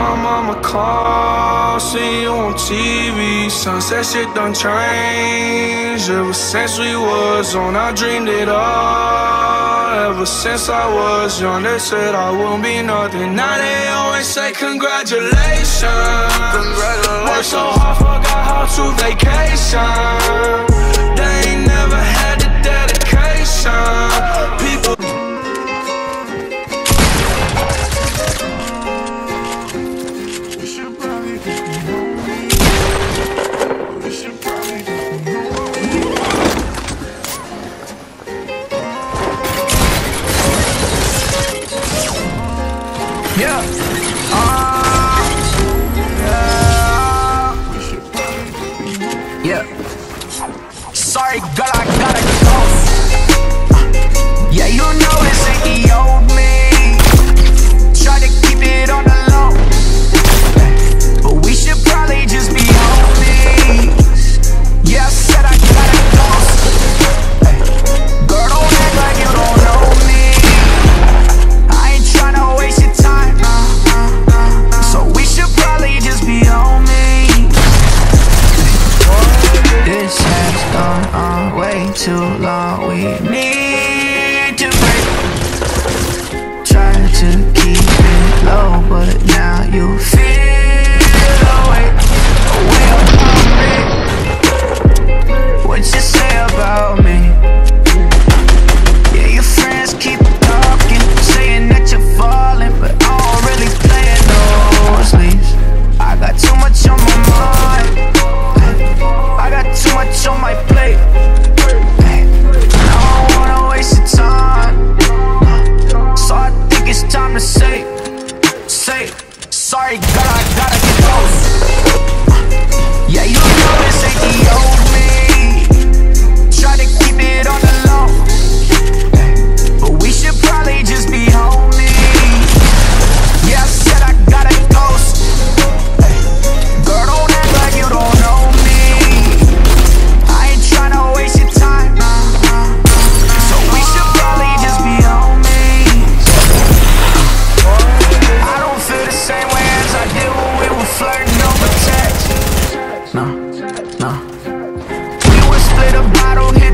my mama call, see you on TV Sunset shit done changed. Ever since we was on, I dreamed it all. Ever since I was young, they said I won't be nothing. Now they always say congratulations. Worked so hard, forgot how to vacation. Yeah. gone on way too long. We need.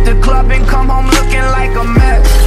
the club and come home looking like a mess.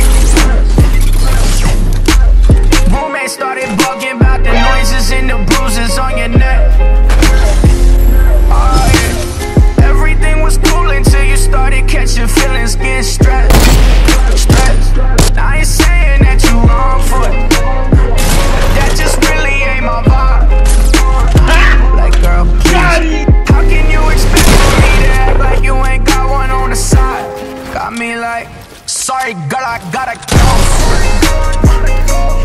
like, girl, I gotta go.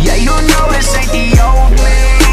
Yeah, you know it's ain't the old me.